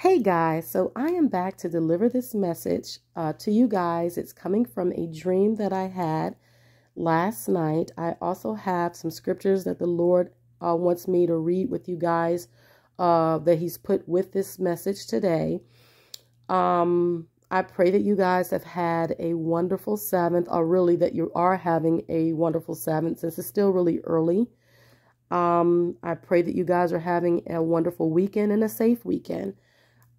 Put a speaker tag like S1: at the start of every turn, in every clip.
S1: Hey guys, so I am back to deliver this message uh, to you guys. It's coming from a dream that I had last night. I also have some scriptures that the Lord uh, wants me to read with you guys uh, that He's put with this message today. Um, I pray that you guys have had a wonderful seventh, or really that you are having a wonderful seventh since it's still really early. Um, I pray that you guys are having a wonderful weekend and a safe weekend.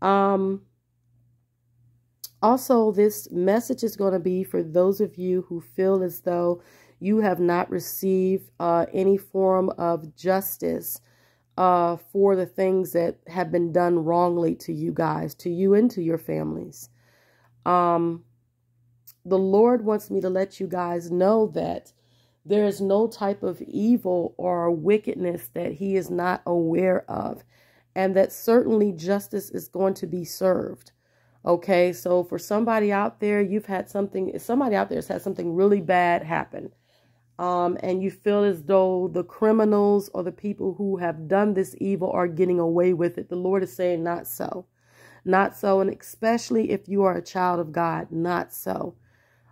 S1: Um, also, this message is going to be for those of you who feel as though you have not received uh, any form of justice uh, for the things that have been done wrongly to you guys, to you and to your families. Um, the Lord wants me to let you guys know that there is no type of evil or wickedness that He is not aware of and that certainly justice is going to be served. Okay, so for somebody out there, you've had something, somebody out there has had something really bad happen. Um, and you feel as though the criminals or the people who have done this evil are getting away with it. The Lord is saying, not so. Not so. And especially if you are a child of God, not so.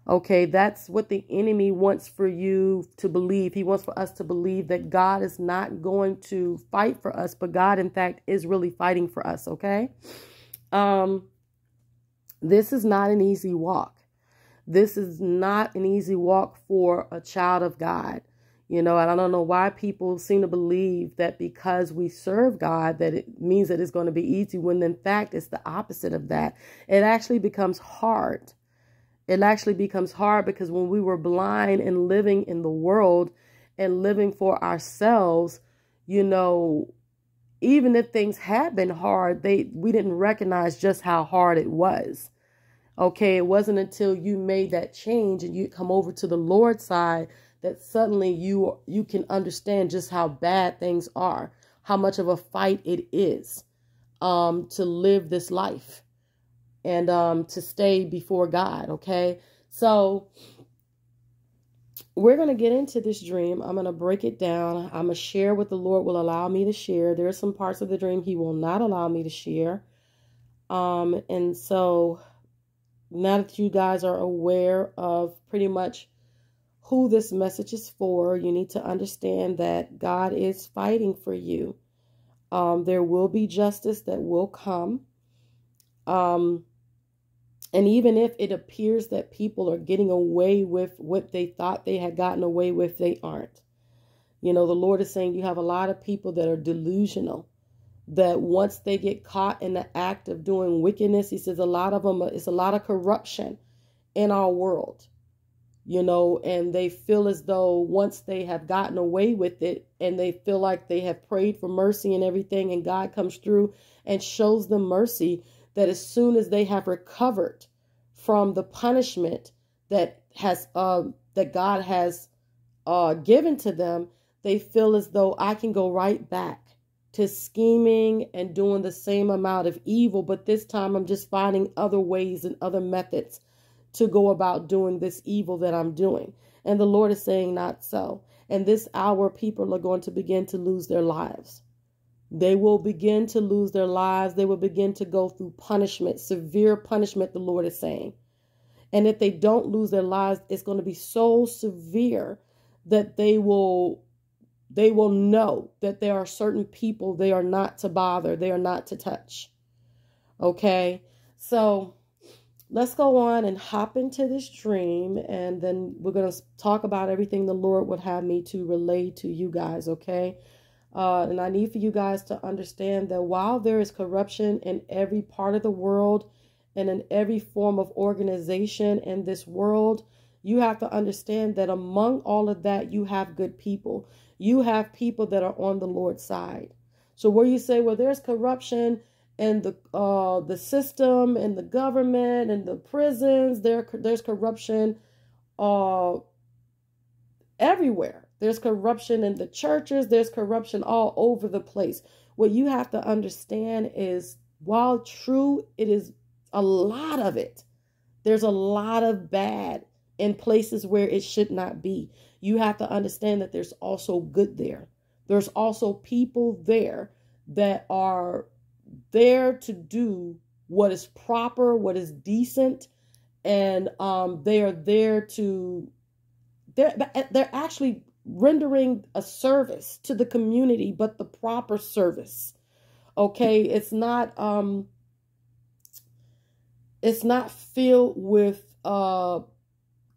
S1: Okay, that's what the enemy wants for you to believe. He wants for us to believe that God is not going to fight for us, but God, in fact, is really fighting for us. Okay, um, this is not an easy walk. This is not an easy walk for a child of God. You know, I don't know why people seem to believe that because we serve God, that it means that it's going to be easy, when in fact it's the opposite of that. It actually becomes hard it actually becomes hard because when we were blind and living in the world and living for ourselves, you know, even if things had been hard, they we didn't recognize just how hard it was. Okay, it wasn't until you made that change and you come over to the Lord's side that suddenly you you can understand just how bad things are, how much of a fight it is um to live this life and um, to stay before God. Okay. So we're going to get into this dream. I'm going to break it down. I'm going to share what the Lord will allow me to share. There are some parts of the dream He will not allow me to share. Um, and so now that you guys are aware of pretty much who this message is for, you need to understand that God is fighting for you. Um, there will be justice that will come. Um, and even if it appears that people are getting away with what they thought they had gotten away with, they aren't. You know, the Lord is saying you have a lot of people that are delusional, that once they get caught in the act of doing wickedness, He says a lot of them, it's a lot of corruption in our world, you know, and they feel as though once they have gotten away with it and they feel like they have prayed for mercy and everything, and God comes through and shows them mercy that as soon as they have recovered from the punishment that has uh, that God has uh, given to them, they feel as though I can go right back to scheming and doing the same amount of evil, but this time I'm just finding other ways and other methods to go about doing this evil that I'm doing. And the Lord is saying, not so. And this hour, people are going to begin to lose their lives. They will begin to lose their lives. They will begin to go through punishment, severe punishment, the Lord is saying. And if they don't lose their lives, it's going to be so severe that they will they will know that there are certain people they are not to bother, they are not to touch. Okay? So let's go on and hop into this dream and then we're going to talk about everything the Lord would have me to relay to you guys, okay? Uh, and I need for you guys to understand that while there is corruption in every part of the world and in every form of organization in this world, you have to understand that among all of that, you have good people. You have people that are on the Lord's side. So where you say, well, there's corruption in the uh, the system and the government and the prisons, there there's corruption uh, everywhere. There's corruption in the churches, there's corruption all over the place. What you have to understand is while true, it is a lot of it. There's a lot of bad in places where it should not be. You have to understand that there's also good there. There's also people there that are there to do what is proper, what is decent, and um, they are there to they're they're actually rendering a service to the community, but the proper service. Okay, it's not um, it's not filled with uh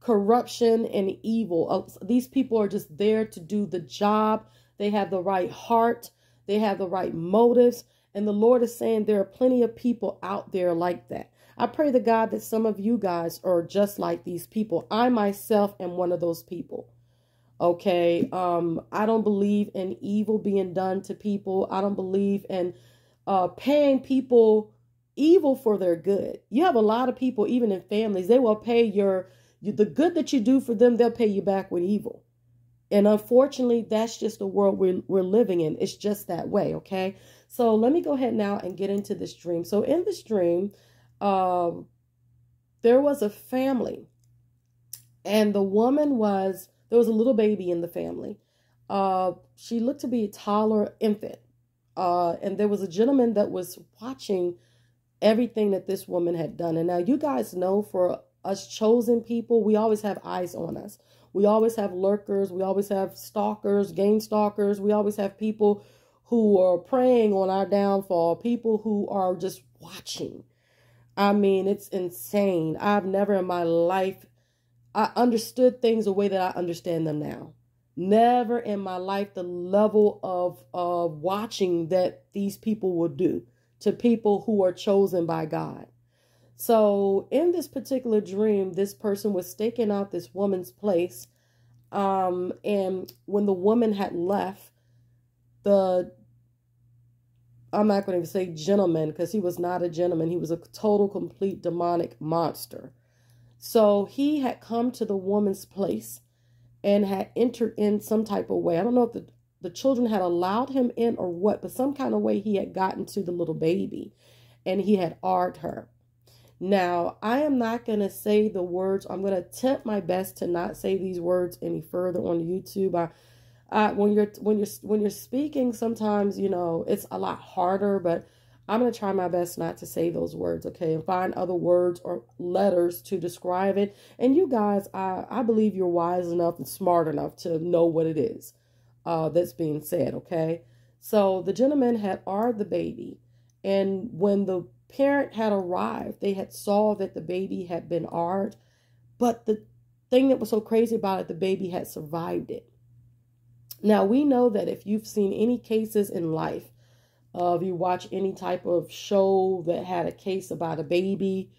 S1: corruption and evil. Uh, these people are just there to do the job. They have the right heart. They have the right motives. And the Lord is saying there are plenty of people out there like that. I pray to God that some of you guys are just like these people. I myself am one of those people. Okay. Um, I don't believe in evil being done to people. I don't believe in uh, paying people evil for their good. You have a lot of people, even in families, they will pay your the good that you do for them, they'll pay you back with evil. And unfortunately, that's just the world we're, we're living in. It's just that way, okay? So let me go ahead now and get into this dream. So in this dream, um, there was a family, and the woman was, there was a little baby in the family. Uh, she looked to be a toddler infant. Uh, and there was a gentleman that was watching everything that this woman had done. And now you guys know for us chosen people, we always have eyes on us. We always have lurkers. We always have stalkers, game stalkers. We always have people who are preying on our downfall, people who are just watching. I mean, it's insane. I've never in my life I understood things the way that I understand them now. Never in my life the level of of watching that these people will do to people who are chosen by God. So in this particular dream, this person was staking out this woman's place. Um, and when the woman had left, the I'm not going to say gentleman because he was not a gentleman. He was a total, complete demonic monster. So he had come to the woman's place and had entered in some type of way. I don't know if the, the children had allowed him in or what, but some kind of way he had gotten to the little baby and he had art her. Now, I am not going to say the words. I'm going to attempt my best to not say these words any further on YouTube. I, I, when you're when you're when you're speaking, sometimes you know it's a lot harder, but I'm going to try my best not to say those words, okay, and find other words or letters to describe it. And you guys, I I believe you're wise enough and smart enough to know what it is uh, that's being said, okay. So the gentleman had R the baby, and when the parent had arrived. They had saw that the baby had been art, but the thing that was so crazy about it, the baby had survived it. Now we know that if you've seen any cases in life, uh, if you watch any type of show that had a case about a baby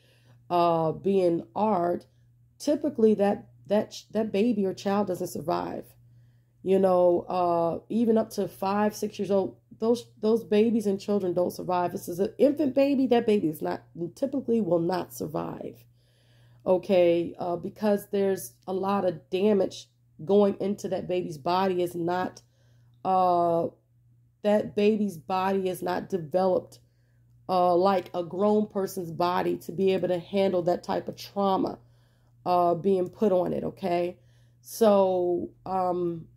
S1: uh, being art, typically that that that baby or child doesn't survive. You know, uh, even up to five, six years old, those those babies and children don't survive. This is an infant baby. That baby is not typically will not survive. Okay, uh, because there's a lot of damage going into that baby's body. Is not uh, that baby's body is not developed uh, like a grown person's body to be able to handle that type of trauma uh, being put on it. Okay, so um,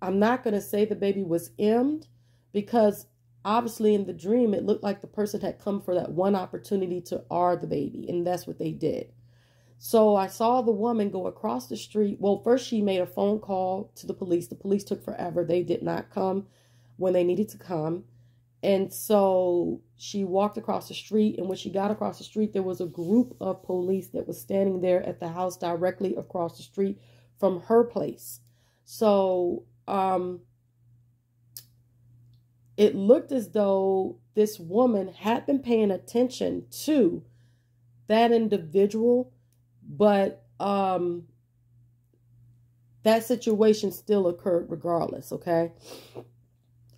S1: I'm not going to say the baby was emmed because obviously in the dream it looked like the person had come for that one opportunity to R the baby, and that's what they did. So I saw the woman go across the street. Well, first she made a phone call to the police. The police took forever. They did not come when they needed to come. And so she walked across the street, and when she got across the street, there was a group of police that was standing there at the house directly across the street from her place. So um, it looked as though this woman had been paying attention to that individual, but um, that situation still occurred regardless, okay?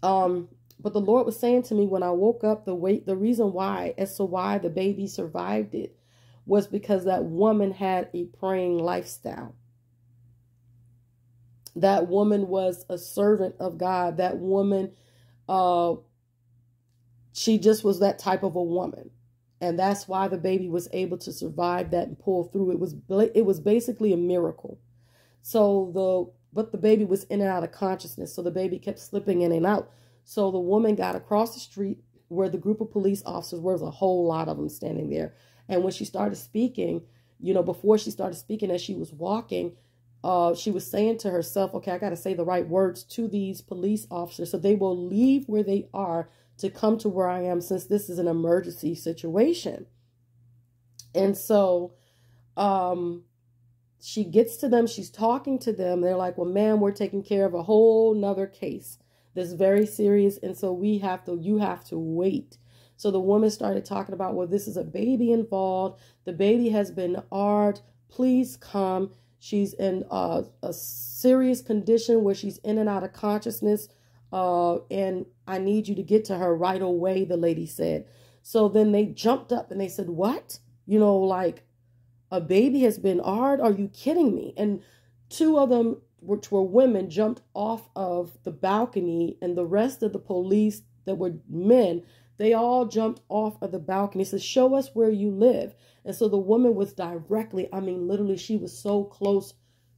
S1: Um, but the Lord was saying to me when I woke up, the wait, the reason why, as to why the baby survived it, was because that woman had a praying lifestyle. That woman was a servant of God. That woman, uh, she just was that type of a woman. And that's why the baby was able to survive that and pull through. It was it was basically a miracle. So the but the baby was in and out of consciousness. So the baby kept slipping in and out. So the woman got across the street where the group of police officers were, was a whole lot of them standing there. And when she started speaking, you know, before she started speaking, as she was walking, uh, she was saying to herself, okay, I got to say the right words to these police officers so they will leave where they are to come to where I am since this is an emergency situation. And so um, she gets to them, she's talking to them. They're like, well, ma'am, we're taking care of a whole nother case that's very serious. And so we have to, you have to wait. So the woman started talking about, well, this is a baby involved. The baby has been ARD. Please come. She's in uh, a serious condition where she's in and out of consciousness. Uh, and I need you to get to her right away, the lady said. So then they jumped up and they said, What? You know, like a baby has been ARD? Are you kidding me? And two of them, which were women, jumped off of the balcony, and the rest of the police that were men, they all jumped off of the balcony. Said, Show us where you live. And so the woman was directly, I mean, literally, she was so close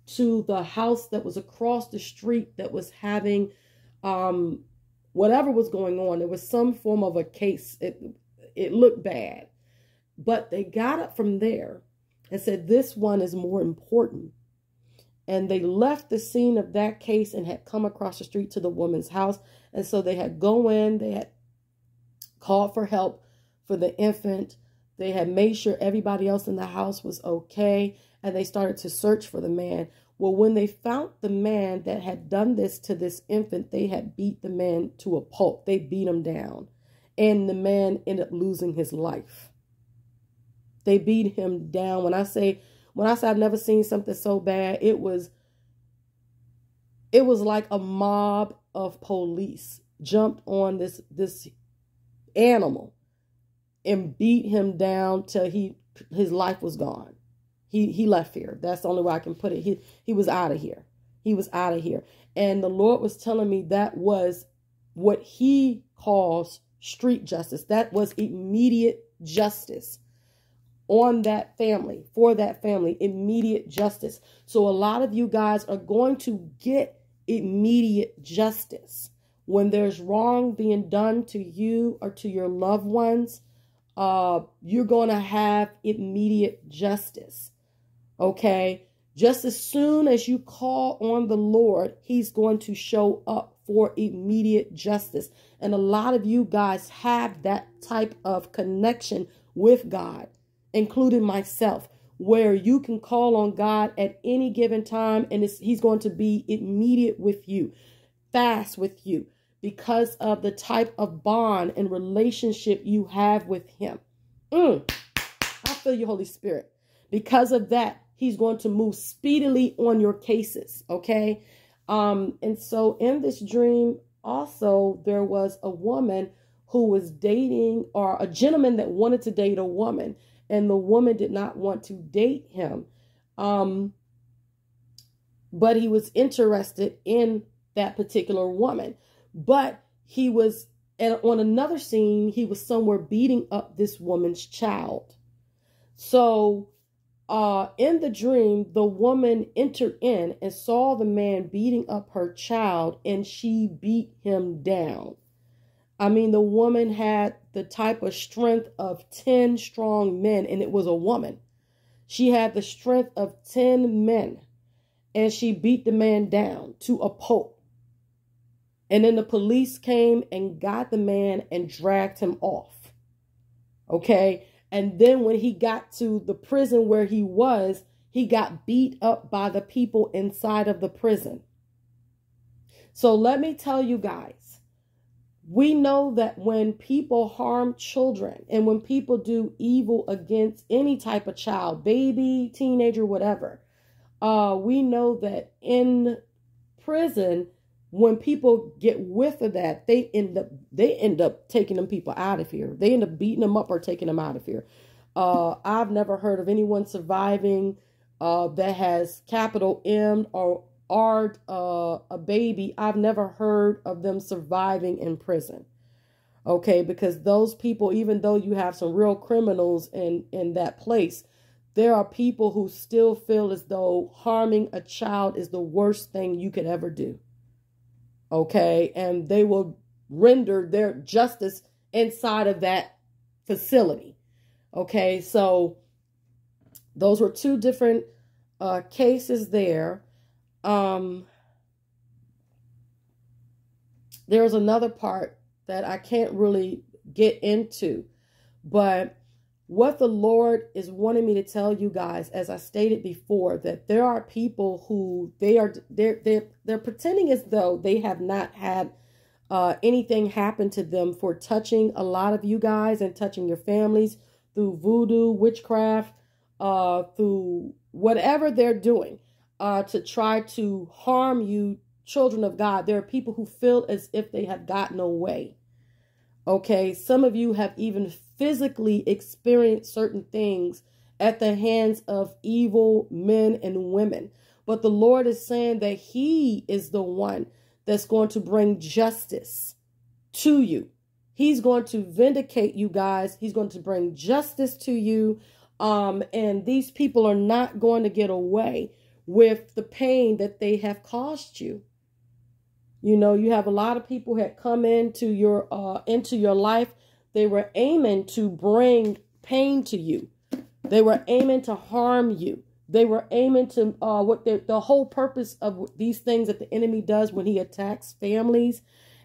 S1: to the house that was across the street that was having um whatever was going on. There was some form of a case. It it looked bad. But they got up from there and said, This one is more important. And they left the scene of that case and had come across the street to the woman's house. And so they had go in, they had called for help for the infant. They had made sure everybody else in the house was okay. And they started to search for the man. Well, when they found the man that had done this to this infant, they had beat the man to a pulp. They beat him down. And the man ended up losing his life. They beat him down. When I say when I say I've never seen something so bad, it was it was like a mob of police jumped on this this animal and beat him down till he his life was gone. He he left here. That's the only way I can put it. He he was out of here. He was out of here. And the Lord was telling me that was what he calls street justice. That was immediate justice on that family, for that family, immediate justice. So a lot of you guys are going to get immediate justice. When there's wrong being done to you or to your loved ones, uh, you're going to have immediate justice. Okay? Just as soon as you call on the Lord, He's going to show up for immediate justice. And a lot of you guys have that type of connection with God, including myself, where you can call on God at any given time and He's going to be immediate with you, fast with you, because of the type of bond and relationship you have with Him. Mm, I feel you, Holy Spirit. Because of that, He's going to move speedily on your cases. Okay. Um, and so in this dream, also, there was a woman who was dating, or a gentleman that wanted to date a woman, and the woman did not want to date him. Um, but he was interested in that particular woman. But he was, and on another scene, he was somewhere beating up this woman's child. So uh, in the dream, the woman entered in and saw the man beating up her child, and she beat him down. I mean, the woman had the type of strength of 10 strong men, and it was a woman. She had the strength of 10 men, and she beat the man down to a pulp. And then the police came and got the man and dragged him off. Okay. And then when he got to the prison where he was, he got beat up by the people inside of the prison. So let me tell you guys, we know that when people harm children and when people do evil against any type of child, baby, teenager, whatever, uh, we know that in prison, when people get whiff of that, they end up they end up taking them people out of here. They end up beating them up or taking them out of here. Uh, I've never heard of anyone surviving uh, that has capital M or R uh, a baby. I've never heard of them surviving in prison. Okay, because those people, even though you have some real criminals in in that place, there are people who still feel as though harming a child is the worst thing you could ever do okay? And they will render their justice inside of that facility. Okay, so those were two different uh, cases there. Um, there's another part that I can't really get into, but what the Lord is wanting me to tell you guys, as I stated before, that there are people who they are they're they're, they're pretending as though they have not had uh, anything happen to them for touching a lot of you guys and touching your families through voodoo, witchcraft, uh, through whatever they're doing uh, to try to harm you, children of God. There are people who feel as if they have gotten away. Okay, some of you have even physically experience certain things at the hands of evil men and women. But the Lord is saying that He is the one that's going to bring justice to you. He's going to vindicate you guys. He's going to bring justice to you. Um, and these people are not going to get away with the pain that they have caused you. You know, you have a lot of people that come into your uh into your life. They were aiming to bring pain to you. They were aiming to harm you. They were aiming to uh what the the whole purpose of these things that the enemy does when he attacks families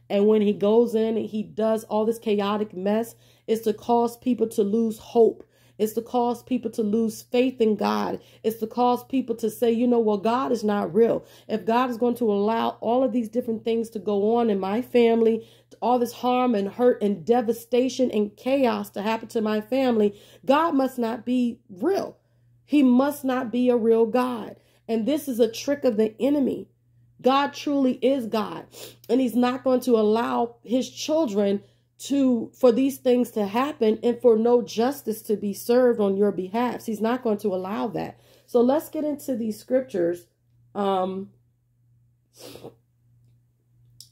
S1: and when he goes in and he does all this chaotic mess is to cause people to lose hope it's to cause people to lose faith in God. It's to cause people to say, you know, well, God is not real. If God is going to allow all of these different things to go on in my family, all this harm and hurt and devastation and chaos to happen to my family, God must not be real. He must not be a real God. And this is a trick of the enemy. God truly is God. And he's not going to allow his children to for these things to happen and for no justice to be served on your behalf. He's not going to allow that. So let's get into these scriptures um,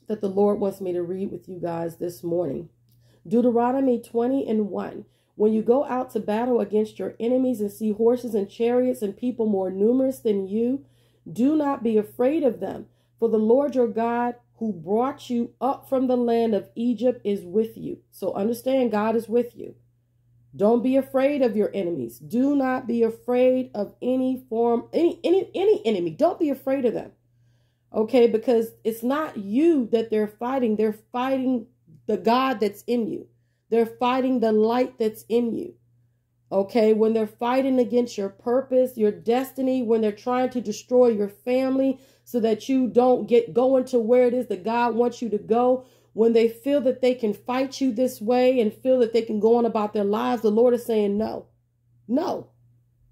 S1: that the Lord wants me to read with you guys this morning. Deuteronomy 20 and 1. When you go out to battle against your enemies and see horses and chariots and people more numerous than you, do not be afraid of them, for the Lord your God who brought you up from the land of Egypt is with you. So understand God is with you. Don't be afraid of your enemies. Do not be afraid of any form, any, any, any enemy. Don't be afraid of them. Okay, because it's not you that they're fighting. They're fighting the God that's in you. They're fighting the light that's in you. Okay, when they're fighting against your purpose, your destiny, when they're trying to destroy your family, so that you don't get going to where it is that God wants you to go. When they feel that they can fight you this way and feel that they can go on about their lives, the Lord is saying no, no.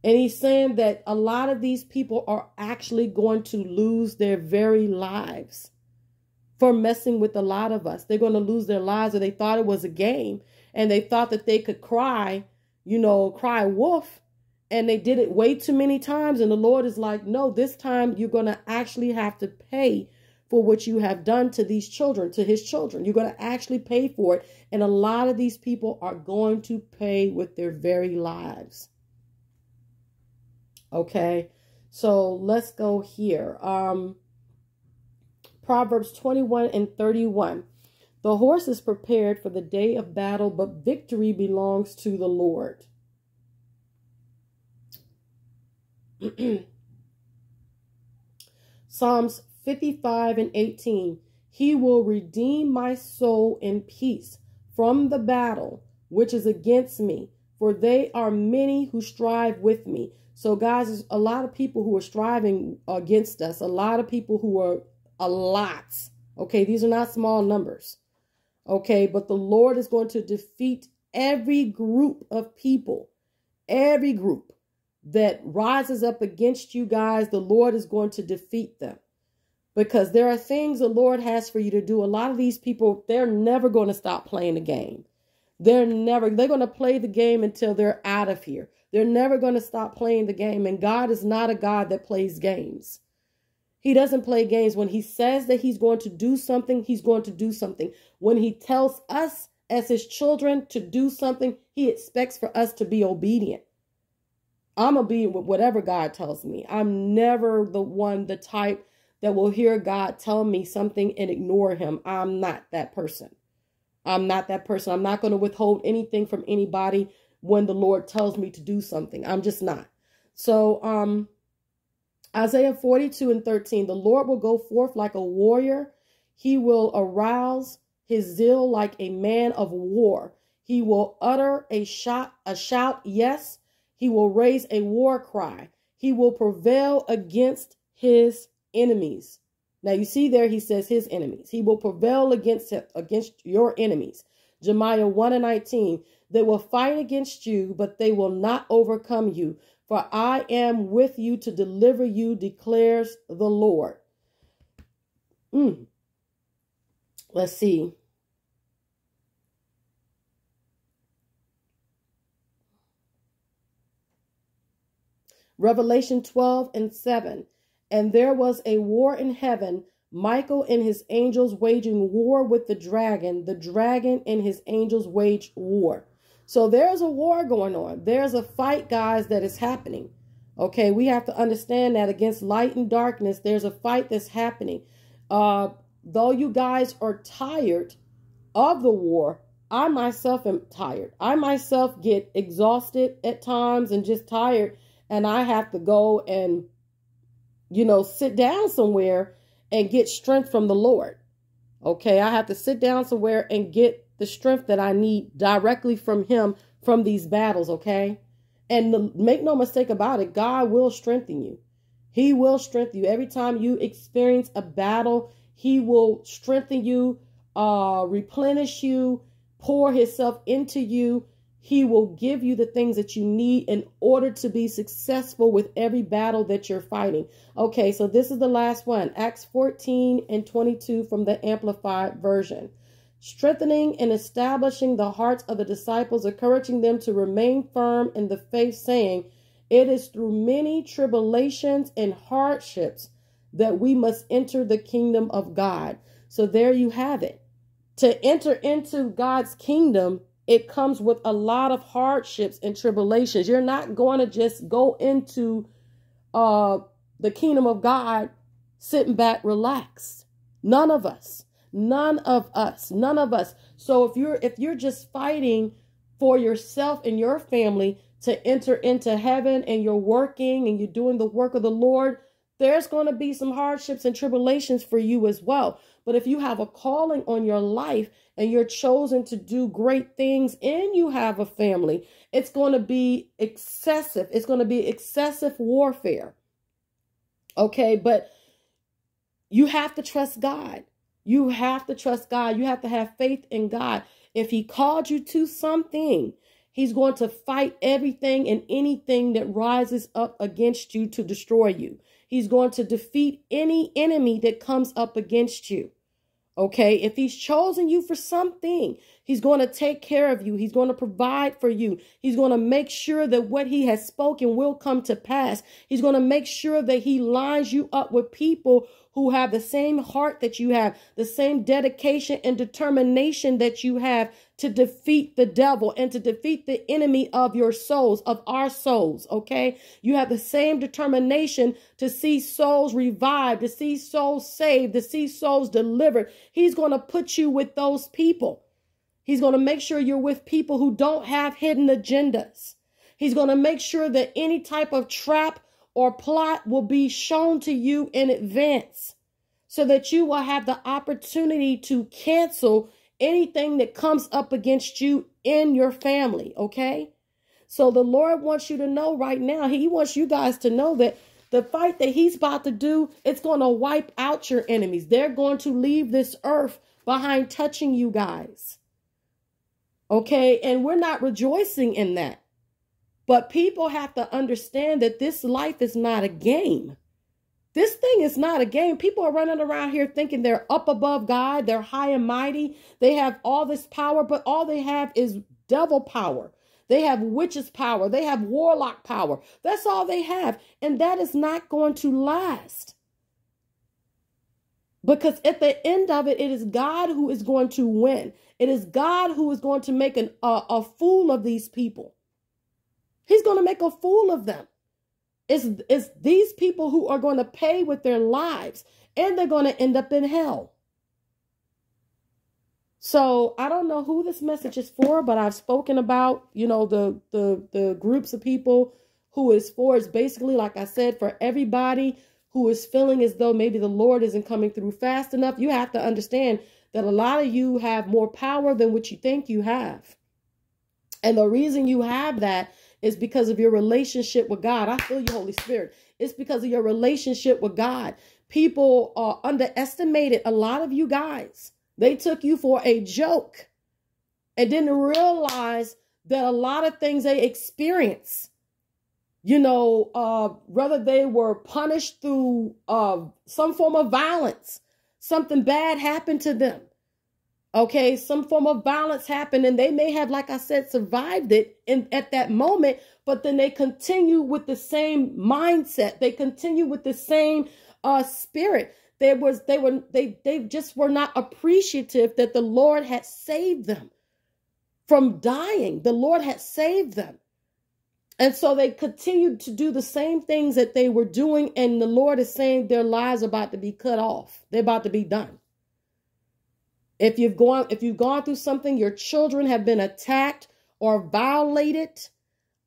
S1: And he's saying that a lot of these people are actually going to lose their very lives for messing with a lot of us. They're going to lose their lives or they thought it was a game and they thought that they could cry, you know, cry wolf and they did it way too many times. And the Lord is like, no, this time you're going to actually have to pay for what you have done to these children, to his children. You're going to actually pay for it. And a lot of these people are going to pay with their very lives. Okay, so let's go here. Um, Proverbs 21 and 31. The horse is prepared for the day of battle, but victory belongs to the Lord. Psalms 55 and 18. He will redeem my soul in peace from the battle which is against me, for they are many who strive with me. So, guys, there's a lot of people who are striving against us, a lot of people who are a lot. Okay, these are not small numbers. Okay, but the Lord is going to defeat every group of people, every group that rises up against you guys, the Lord is going to defeat them. Because there are things the Lord has for you to do. A lot of these people, they're never going to stop playing the game. They're never, they're going to play the game until they're out of here. They're never going to stop playing the game. And God is not a God that plays games. He doesn't play games. When he says that he's going to do something, he's going to do something. When he tells us as his children to do something, he expects for us to be obedient. I'm to with whatever God tells me. I'm never the one, the type that will hear God tell me something and ignore him. I'm not that person. I'm not that person. I'm not going to withhold anything from anybody when the Lord tells me to do something. I'm just not. So, um, Isaiah 42 and 13, the Lord will go forth like a warrior. He will arouse his zeal like a man of war. He will utter a shot, a shout, yes. He will raise a war cry. He will prevail against his enemies. Now you see there, he says his enemies. He will prevail against against your enemies. Jeremiah 1 and 19. They will fight against you, but they will not overcome you. For I am with you to deliver you, declares the Lord. Mm. Let's see. Revelation 12 and 7. And there was a war in heaven, Michael and his angels waging war with the dragon, the dragon and his angels wage war. So there's a war going on. There's a fight, guys, that is happening. Okay, we have to understand that against light and darkness, there's a fight that's happening. Uh, though you guys are tired of the war, I myself am tired. I myself get exhausted at times and just tired, and I have to go and, you know, sit down somewhere and get strength from the Lord. Okay, I have to sit down somewhere and get the strength that I need directly from Him from these battles, okay? And the, make no mistake about it, God will strengthen you. He will strengthen you. Every time you experience a battle, He will strengthen you, uh, replenish you, pour Himself into you. He will give you the things that you need in order to be successful with every battle that you're fighting. Okay, so this is the last one Acts 14 and 22 from the Amplified Version strengthening and establishing the hearts of the disciples, encouraging them to remain firm in the faith, saying, It is through many tribulations and hardships that we must enter the kingdom of God. So there you have it. To enter into God's kingdom, it comes with a lot of hardships and tribulations. You're not going to just go into uh, the kingdom of God sitting back relaxed. None of us. None of us, none of us. So if you're if you're just fighting for yourself and your family to enter into heaven and you're working and you're doing the work of the Lord, there's going to be some hardships and tribulations for you as well. But if you have a calling on your life and you're chosen to do great things and you have a family, it's going to be excessive. It's going to be excessive warfare. Okay, but you have to trust God. You have to trust God. You have to have faith in God. If He called you to something, He's going to fight everything and anything that rises up against you to destroy you. He's going to defeat any enemy that comes up against you. Okay, if he's chosen you for something, he's going to take care of you. He's going to provide for you. He's going to make sure that what he has spoken will come to pass. He's going to make sure that he lines you up with people who have the same heart that you have, the same dedication and determination that you have to defeat the devil and to defeat the enemy of your souls, of our souls, okay? You have the same determination to see souls revived, to see souls saved, to see souls delivered. He's going to put you with those people. He's going to make sure you're with people who don't have hidden agendas. He's going to make sure that any type of trap or plot will be shown to you in advance so that you will have the opportunity to cancel anything that comes up against you in your family, okay? So the Lord wants you to know right now, He wants you guys to know that the fight that He's about to do, it's going to wipe out your enemies. They're going to leave this earth behind touching you guys. Okay? And we're not rejoicing in that. But people have to understand that this life is not a game. This thing is not a game. People are running around here thinking they're up above God, they're high and mighty, they have all this power, but all they have is devil power. They have witches power, they have warlock power. That's all they have. And that is not going to last. Because at the end of it, it is God who is going to win. It is God who is going to make an, a, a fool of these people. He's going to make a fool of them. It's, it's these people who are going to pay with their lives and they're going to end up in hell. So I don't know who this message is for, but I've spoken about, you know, the the the groups of people who is for. It's basically, like I said, for everybody who is feeling as though maybe the Lord isn't coming through fast enough. You have to understand that a lot of you have more power than what you think you have. And the reason you have that is because of your relationship with God. I feel you, Holy Spirit. It's because of your relationship with God. People uh, underestimated a lot of you guys they took you for a joke and didn't realize that a lot of things they experience, you know, uh, whether they were punished through uh, some form of violence, something bad happened to them. Okay, some form of violence happened, and they may have, like I said, survived it in at that moment, but then they continue with the same mindset. They continue with the same uh spirit. They was they were they they just were not appreciative that the Lord had saved them from dying. The Lord had saved them. And so they continued to do the same things that they were doing. And the Lord is saying their lives are about to be cut off. They're about to be done. If you've gone, if you've gone through something, your children have been attacked or violated,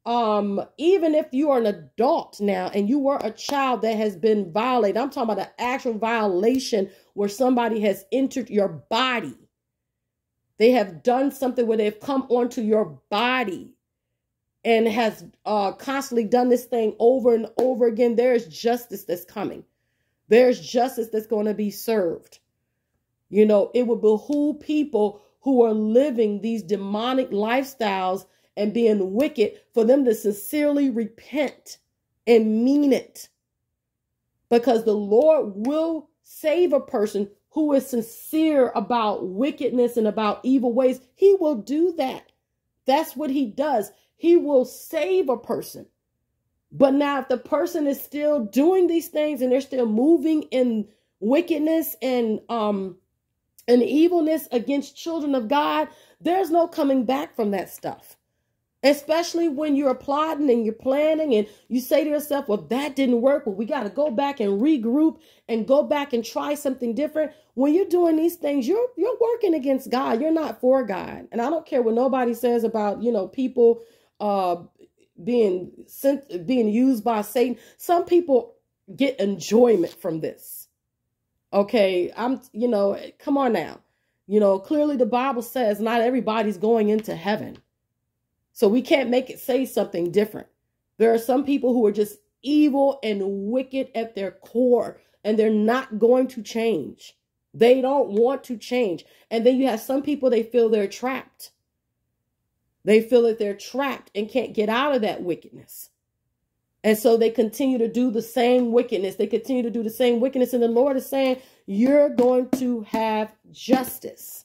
S1: um, even if you are an adult now and you were a child that has been violated, I'm talking about an actual violation where somebody has entered your body. They have done something where they've come onto your body and has uh, constantly done this thing over and over again. There's justice that's coming. There's justice that's going to be served. You know, it would behoove people who are living these demonic lifestyles and being wicked for them to sincerely repent and mean it. Because the Lord will save a person who is sincere about wickedness and about evil ways. He will do that. That's what he does. He will save a person. But now, if the person is still doing these things and they're still moving in wickedness and um and evilness against children of God, there's no coming back from that stuff. Especially when you're plotting and you're planning and you say to yourself, well, that didn't work. Well, we got to go back and regroup and go back and try something different. When you're doing these things, you're you're working against God. You're not for God. And I don't care what nobody says about, you know, people uh being sent being used by Satan. Some people get enjoyment from this. Okay, I'm you know, come on now. You know, clearly the Bible says not everybody's going into heaven. So we can't make it say something different. There are some people who are just evil and wicked at their core, and they're not going to change. They don't want to change. And then you have some people, they feel they're trapped. They feel that they're trapped and can't get out of that wickedness. And so they continue to do the same wickedness. They continue to do the same wickedness. And the Lord is saying, You're going to have justice.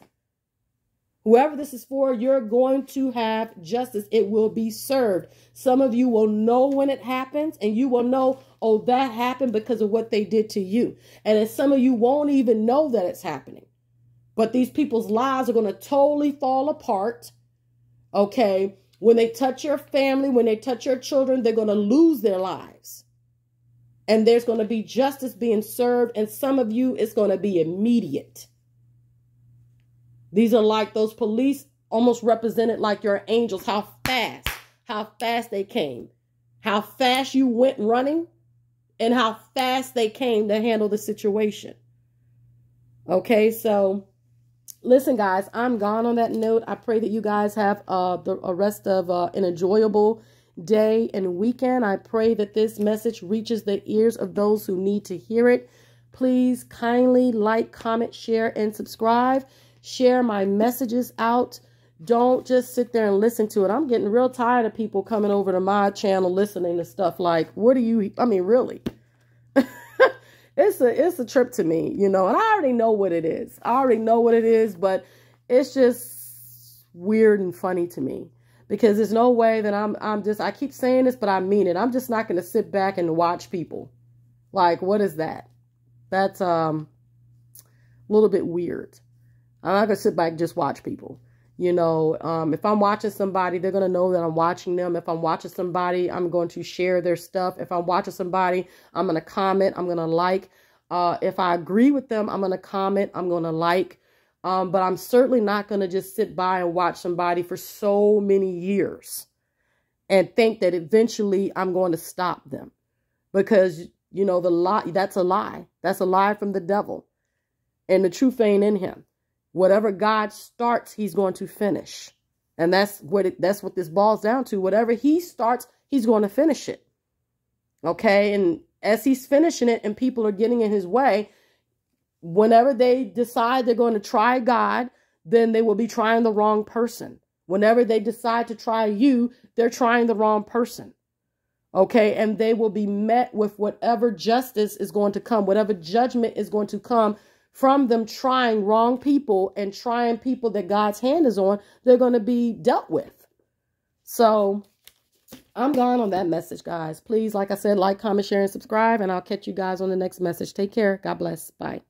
S1: Whoever this is for, you're going to have justice. It will be served. Some of you will know when it happens, and you will know, oh, that happened because of what they did to you. And then some of you won't even know that it's happening. But these people's lives are going to totally fall apart. Okay. When they touch your family, when they touch your children, they're going to lose their lives. And there's going to be justice being served. And some of you, it's going to be immediate. These are like those police almost represented like your angels, how fast, how fast they came, how fast you went running, and how fast they came to handle the situation. Okay, so listen, guys, I'm gone on that note. I pray that you guys have uh, the rest of uh, an enjoyable day and weekend. I pray that this message reaches the ears of those who need to hear it. Please kindly like, comment, share, and subscribe share my messages out. Don't just sit there and listen to it. I'm getting real tired of people coming over to my channel listening to stuff like, what do you, I mean, really? it's a it's a trip to me, you know, and I already know what it is. I already know what it is, but it's just weird and funny to me because there's no way that I'm I'm just I keep saying this, but I mean it. I'm just not going to sit back and watch people. Like, what is that? That's um a little bit weird. I'm not gonna sit back and just watch people. You know, um, if I'm watching somebody, they're gonna know that I'm watching them. If I'm watching somebody, I'm going to share their stuff. If I'm watching somebody, I'm gonna comment. I'm gonna like. Uh, if I agree with them, I'm gonna comment. I'm gonna like. Um, but I'm certainly not going to just sit by and watch somebody for so many years and think that eventually I'm going to stop them because, you know, the lie, that's a lie. That's a lie from the devil. And the truth ain't in him. Whatever God starts, he's going to finish. And that's what it, that's what this boils down to. Whatever he starts, he's going to finish it. Okay? And as he's finishing it and people are getting in his way, whenever they decide they're going to try God, then they will be trying the wrong person. Whenever they decide to try you, they're trying the wrong person. Okay, and they will be met with whatever justice is going to come, whatever judgment is going to come from them trying wrong people and trying people that God's hand is on, they're going to be dealt with. So I'm gone on that message, guys. Please, like I said, like, comment, share, and subscribe, and I'll catch you guys on the next message. Take care. God bless. Bye.